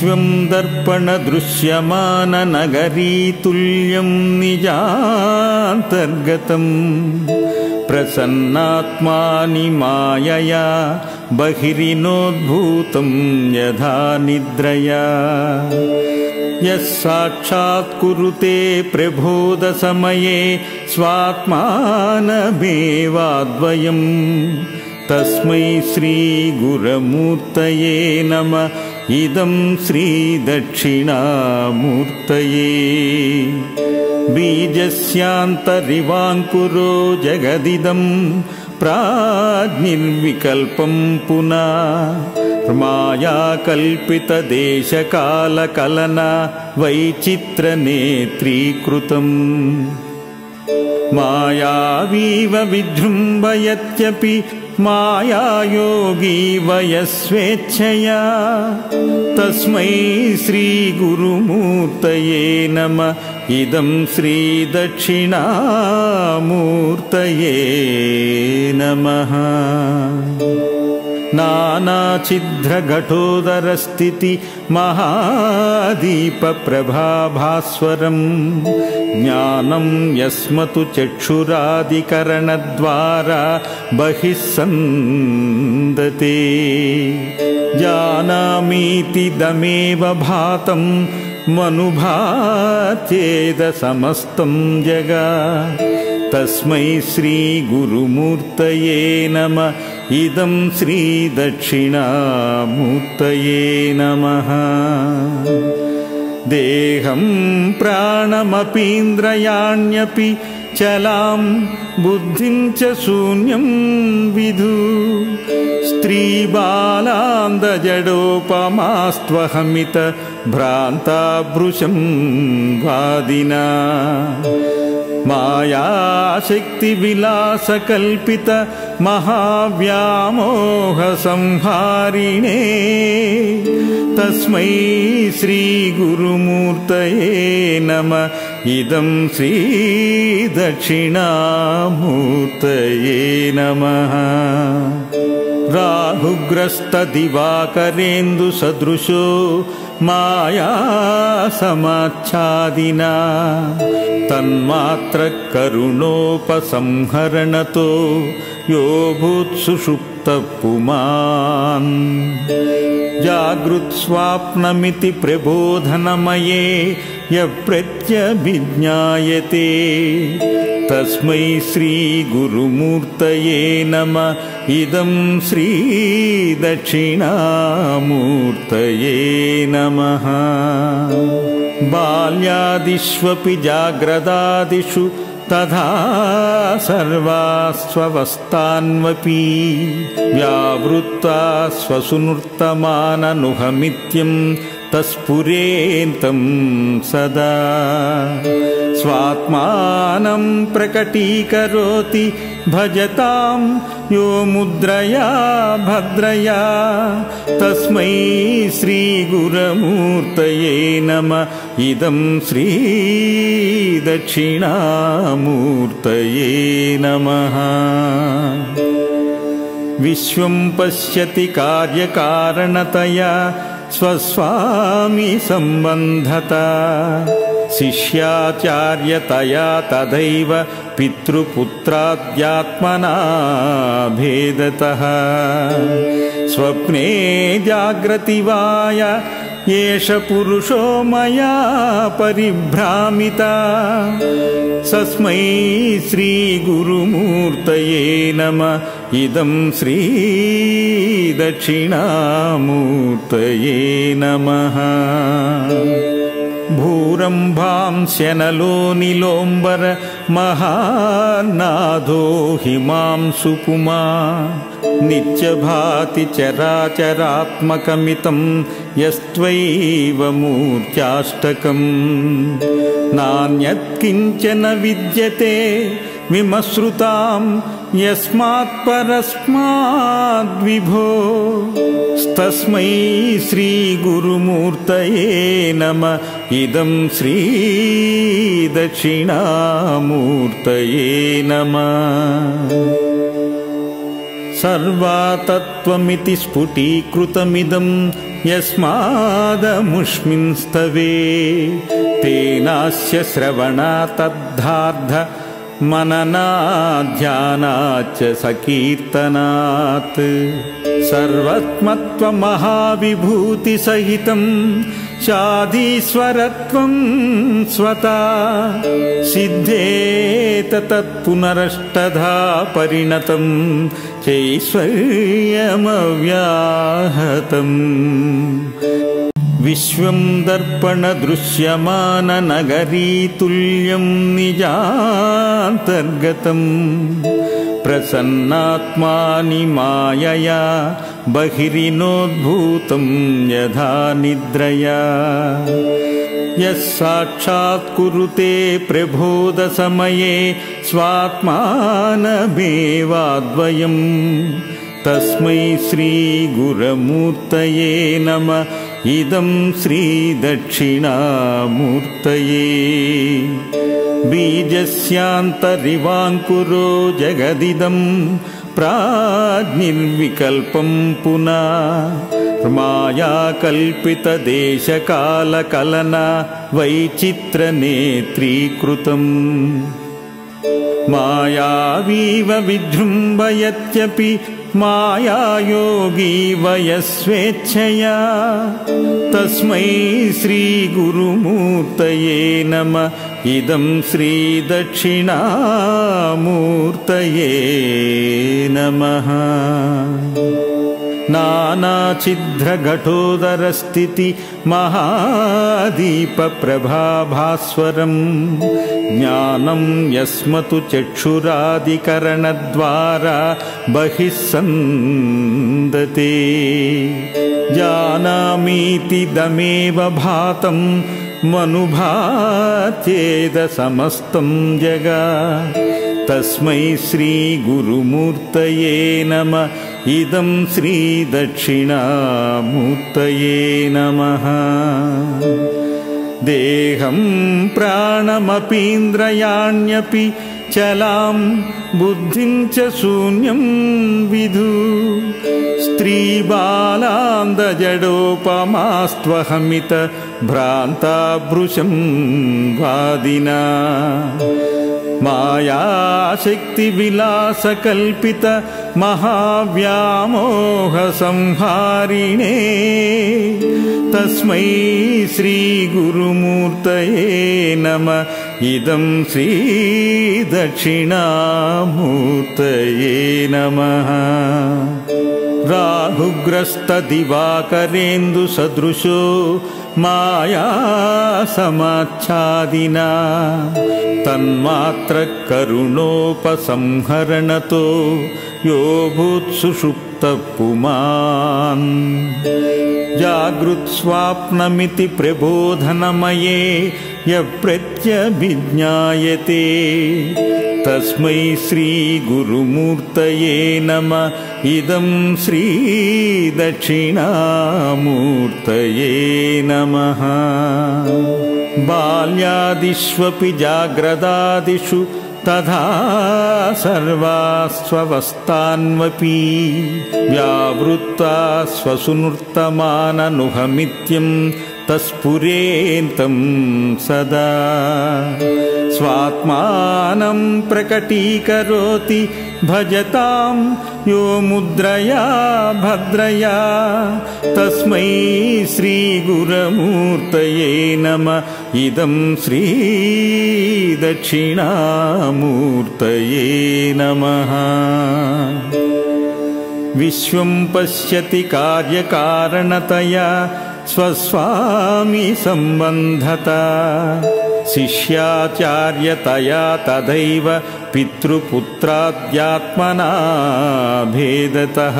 विश्वं दर्पणदृश्यमाननगरीतुल्यं निजान्तर्गतम् प्रसन्नात्मानि मायया बहिरिनोद्भूतं यथा निद्रया। यः साक्षात् कुरुते प्रबोधसमये स्वात्मानमेवाद्वयम् तस्मै श्रीगुरमूर्तये नम इदं श्रीदक्षिणामूर्तये बीजस्यान्तरिवाङ्कुरो जगदिदं प्राज्ञिर्विकल्पं पुनः मायाकल्पितदेशकालकलना वैचित्रनेत्रीकृतम् मायावीव विजृम्भयत्यपि मायायोगी वयस्वेच्छया तस्मै श्रीगुरुमूर्तये नम। इदं श्रीदक्षिणामूर्तये नमः नानाच्छिद्रघटोदरस्थिति महादीपप्रभाभास्वरम् ज्ञानं यस्मतु चक्षुरादिकरणद्वारा बहिः सन्दते जानामीतिदमेव भातं मनुभात्येदसमस्तं जगा तस्मै श्रीगुरुमूर्तये नम। इदं श्रीदक्षिणामूर्तये नमः। देहं प्राणमपीन्द्रयाण्यपि चलां बुद्धिं च शून्यं विधु। स्त्रीबालान्दजडोपमास्त्वहमित भ्रान्ताभृशं वादिना मायाशक्तिविलासकल्पित महाव्यामोहसंहारिणे तस्मै श्रीगुरुमूर्तये नम। इदं श्रीदक्षिणामूर्तये नमः राहुग्रस्तदिवाकरेन्दुसदृशो माया समाच्छादिना तन्मात्रकरुणोपसंहरणतो यो भूत्सुषुप्तः पुमान् जागृत्स्वाप्नमिति प्रबोधनमये यप्रत्यभिज्ञायते। तस्मै श्रीगुरुमूर्तये नम। इदं श्रीदक्षिणामूर्तये नमः। बाल्यादिष्वपि जाग्रदादिषु तथा सर्वास्वस्थान्वपि व्यावृत्ता स्वसुनृत्तमाननुहमित्यं तस्फुरेन्तं सदा। स्वात्मानं प्रकटीकरोति भजतां यो मुद्रया भद्रया। तस्मै श्रीगुरमूर्तये नम। इदं श्रीदक्षिणामूर्तये नमः। विश्वं पश्यति कार्यकारणतया स्वस्वामी सम्बन्धता। शिष्याचार्यतया तथैव पितृपुत्राद्यात्मना भेदतः स्वप्ने जाग्रतिवाय एष पुरुषो मया परिभ्रामिता। तस्मै श्रीगुरुमूर्तये नम। इदं श्रीदक्षिणामूर्तये नमः। भूरम्भांस्यनलो निलोम्बर महानादो हिमांसुपुमा नित्यभाति चराचरात्मकमितं यस्त्वैव मूर्त्याष्टकम्। नान्यत्किञ्चन विद्यते विमसृतां यस्मात् परस्माद्विभो तस्मै श्रीगुरुमूर्तये नम। इदं श्रीदक्षिणामूर्तये नमः। सर्वातत्त्वमिति स्फुटीकृतमिदं यस्मादमुष्मिंस्तवे तेनास्य श्रवणा तद्धार्ध मननाध्यानाच्च सकीर्तनात् सर्वत्मत्वमहाविभूतिसहितं शादीश्वरत्वं स्वता सिद्धेत तत्पुनरष्टधा परिणतं चैश्वर्यमव्याहतम् विश्वं दर्पणदृश्यमाननगरीतुल्यं निजान्तर्गतम् प्रसन्नात्मानि मायया बहिरिनोद्भूतं यथा निद्रया। यः साक्षात् कुरुते प्रबोधसमये स्वात्मानमेवाद्वयम्। तस्मै श्रीगुरमूर्तये नम इदं श्रीदक्षिणामूर्तये बीजस्यान्तरिवाङ्कुरो जगदिदं प्राज्ञिर्विकल्पं पुनः मायाकल्पितदेशकालकलना वैचित्रनेत्रीकृतम् मायावीव विजृम्भयत्यपि मायायोगी वयस्वेच्छया। तस्मै श्रीगुरुमूर्तये नम। इदं श्रीदक्षिणामूर्तये नमः नानाच्छिद्रघटोदरस्थिति महादीपप्रभाभास्वरम् ज्ञानं यस्मतु चक्षुरादिकरणद्वारा बहिः सन्दते जानामीतिदमेव भातं मनुभात्येदसमस्तं जगा तस्मै श्रीगुरुमूर्तये नम। इदं श्रीदक्षिणामूर्तये नमः। देहं प्राणमपीन्द्रयाण्यपि चलां बुद्धिं च शून्यं विधु। स्त्रीबालान्दजडोपमास्त्वहमित भ्रान्ताभृशं वादिना मायाशक्तिविलासकल्पित महाव्यामोहसंहारिणे तस्मै श्रीगुरुमूर्तये नम इदं श्रीदक्षिणामूर्तये नमः। राहुग्रस्तदिवाकरेन्दुसदृशो मायासमाच्छादिना। तन्मात्रकरुणोपसंहरणतो यो भूत्सुषुप्तः पुमान् जागृत्स्वाप्नमिति प्रबोधनमये यप्रत्यभिज्ञायते तस्मै श्रीगुरुमूर्तये नम। इदं श्रीदक्षिणामूर्तये नमः। बाल्यादिष्वपि जाग्रदादिषु तथा सर्वास्वस्थान्वपि व्यावृत्ता स्वसुनृत्तमाननुहमित्यं तस्फुरेन्तं सदा। स्वात्मानं प्रकटीकरोति भजतां यो मुद्रया भद्रया। तस्मै श्रीगुरमूर्तये नम इदं श्रीदक्षिणामूर्तये नमः। विश्वं पश्यति कार्यकारणतया स्वस्वामी सम्बन्धता। शिष्याचार्यतया तदैव पितृपुत्राद्यात्मना भेदतः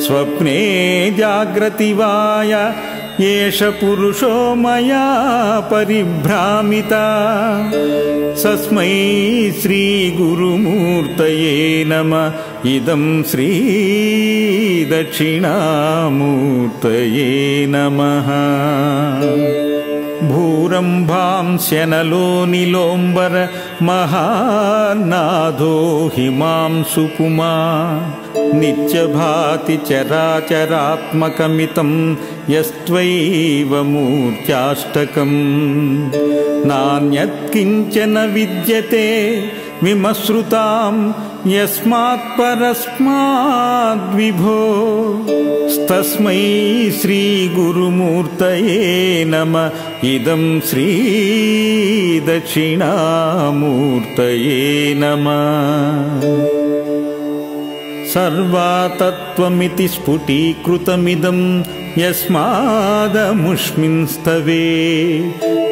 स्वप्ने जाग्रतिवाय एष पुरुषो मया परिभ्रामिता। सस्मै श्रीगुरुमूर्तये नम। इदं श्रीदक्षिणामूर्तये नमः। भूरम्भांस्यनलो निलोम्बर महानादो हिमांशुपुमा नित्यभाति चराचरात्मकमितं यस्त्वैव मूर्त्याष्टकम्। नान्यत्किञ्चन विद्यते विमसृताम् यस्मात् परस्माद्विभो तस्मै श्रीगुरुमूर्तये नम। इदं श्रीदक्षिणामूर्तये नमः। सर्वातत्त्वमिति स्फुटीकृतमिदं यस्मादमुष्मिंस्तवे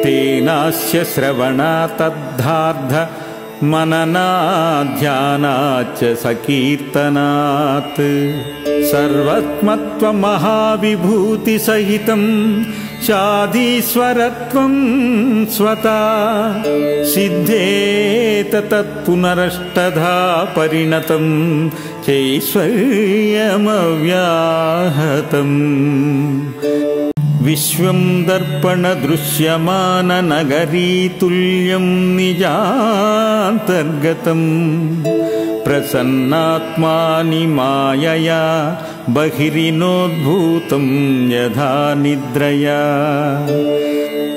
तेनास्य श्रवणा तद्धार्ध मननाध्यानाच्च सकीर्तनात् सर्वत्मत्वमहाविभूतिसहितं शादीश्वरत्वं स्वता सिद्धेत तत्पुनरष्टधा परिणतं चैश्वर्यमव्याहतम् विश्वं दर्पणदृश्यमाननगरीतुल्यं निजान्तर्गतम् प्रसन्नात्मानि मायया बहिरिनोद्भूतं यथा निद्रया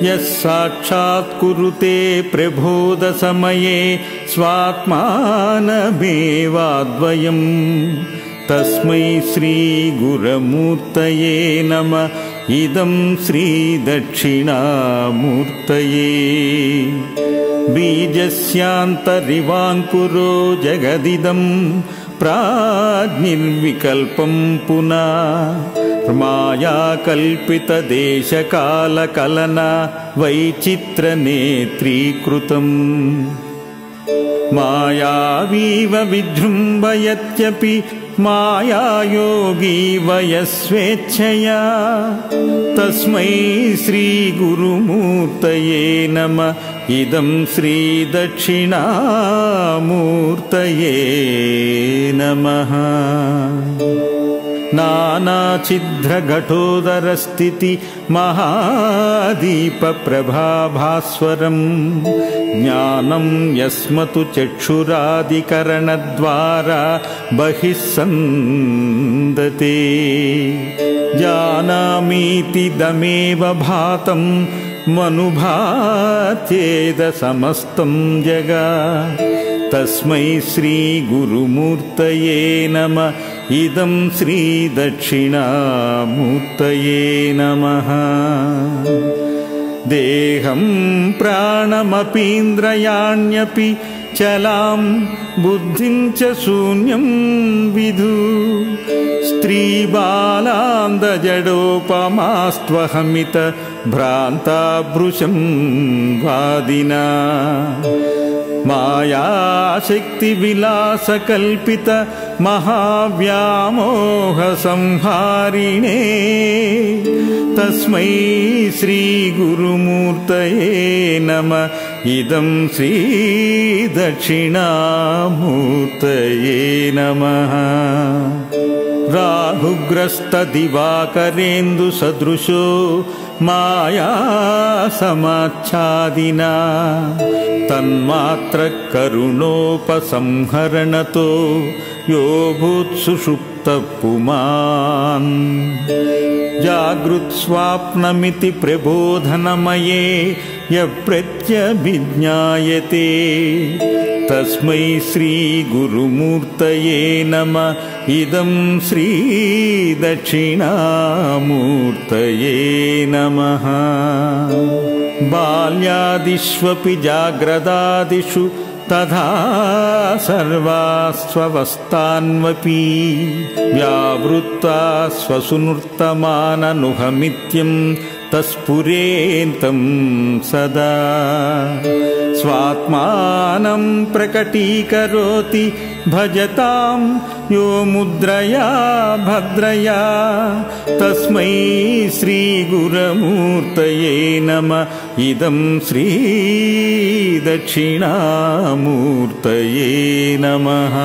यः साक्षात् कुरुते प्रबोधसमये स्वात्मानमेवाद्वयम् तस्मै श्रीगुरमूर्तये नम इदं श्रीदक्षिणामूर्तये बीजस्यान्तरिवाङ्कुरो जगदिदं प्राज्ञिर्विकल्पं पुनः मायाकल्पितदेशकालकलना वैचित्रनेत्रीकृतम् मायावीव विजृम्भयत्यपि मायायोगी वयस्वेच्छया। तस्मै श्रीगुरुमूर्तये नम। इदं श्रीदक्षिणामूर्तये नमः नानाच्छिद्रघटोदरस्थिति महादीपप्रभाभास्वरम् ज्ञानं यस्मतु चक्षुरादिकरणद्वारा बहिः सन्दते जानामीतिदमेव भातं मनुभात्येदसमस्तं जगा। तस्मै श्रीगुरुमूर्तये नम इदं श्रीदक्षिणामूर्तये नमः। देहं प्राणमपीन्द्रयाण्यपि चलां बुद्धिं च शून्यं विधु। स्त्रीबालान्दजडोपमास्त्वहमित भ्रान्ताभृशं वादिना मायाशक्तिविलासकल्पित महाव्यामोहसंहारिणे। तस्मै श्रीगुरुमूर्तये नम। इदं श्रीदक्षिणामूर्तये नमः राहुग्रस्तदिवाकरेन्दुसदृशो मायासमाच्छादिना। तन्मात्रकरुणोपसंहरणतो यो भूत्सुषुप्तः पुमान्। जागृत्स्वाप्नमिति प्रबोधनमये यप्रत्यभिज्ञायते तस्मै श्रीगुरुमूर्तये नम। इदं श्रीदक्षिणामूर्तये नमः। बाल्यादिष्वपि जाग्रदादिषु तथा सर्वास्वस्थान्वपि व्यावृत्ता स्वसुनृत्तमाननुहमित्यं तस्फुरेन्तं सदा। स्वात्मानं प्रकटीकरोति भजतां यो मुद्रया भद्रया। तस्मै श्रीगुरमूर्तये नम। इदं श्रीदक्षिणामूर्तये नमः।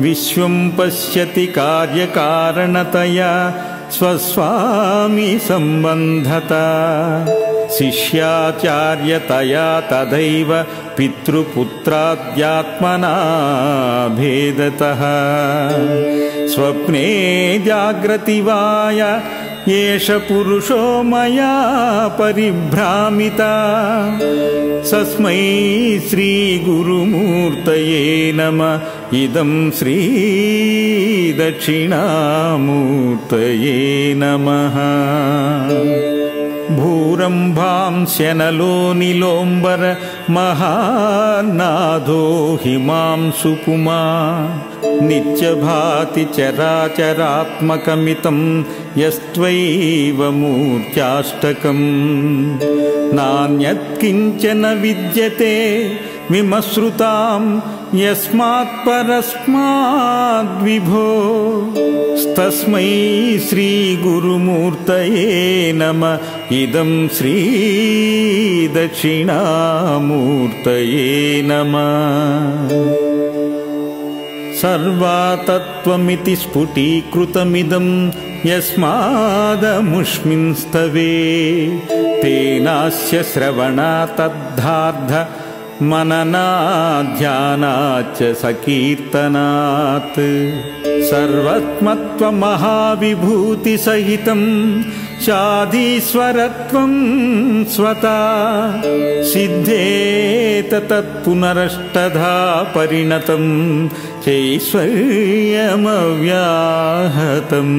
विश्वं पश्यति कार्यकारणतया स्वस्वामी सम्बन्धता शिष्याचार्यतया तदैव पितृपुत्राद्यात्मना भेदतः। स्वप्ने जाग्रतिवाय एष पुरुषो मया परिभ्रामिता। सस्मै श्रीगुरुमूर्तये नम। इदं श्रीदक्षिणामूर्तये नमः भूरम्भांस्यनलो निलोम्बर महानादो हिमांसुपुमा नित्यभाति चराचरात्मकमितं यस्त्वैव मूर्त्याष्टकम्। नान्यत्किञ्चन विद्यते विमसृतां यस्मात् परस्माद्विभो। तस्मै श्रीगुरुमूर्तये नम। इदं श्रीदक्षिणामूर्तये नमः। सर्वातत्त्वमिति स्फुटीकृतमिदं यस्मादमुष्मिंस्तवे तेनास्य श्रवणा तद्धार्ध मननाध्यानाच्च सकीर्तनात् सर्वत्मत्वमहाविभूतिसहितं शाधीश्वरत्वं स्वता सिद्धेत तत्पुनरष्टधा परिणतं चैश्वर्यमव्याहतम्